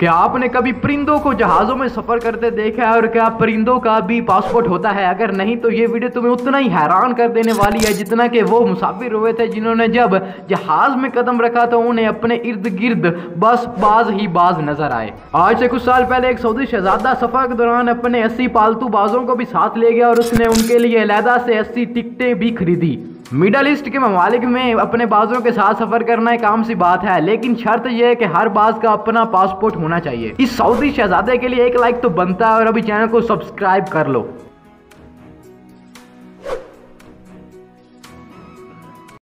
क्या आपने कभी परिंदों को जहाजों में सफ़र करते देखा है और क्या परिंदों का भी पासपोर्ट होता है? अगर नहीं तो ये वीडियो तुम्हें उतना ही हैरान कर देने वाली है जितना कि वो मुसाफिर हुए थे जिन्होंने जब जहाज़ में कदम रखा तो उन्हें अपने इर्द गिर्द बस बाज ही बाज नज़र आए। आज से कुछ साल पहले एक सऊदी शहजादा सफ़र के दौरान अपने अस्सी पालतू बाजों को भी साथ ले गया और उसने उनके लिए अलहदा से अस्सी टिकटें भी खरीदी। मिडल ईस्ट के ममालिक में अपने बाजों के साथ सफ़र करना एक आम सी बात है, लेकिन शर्त यह है कि हर बाज का अपना पासपोर्ट होना चाहिए। इस सऊदी शहजादे के लिए एक लाइक तो बनता है और अभी चैनल को सब्सक्राइब कर लो।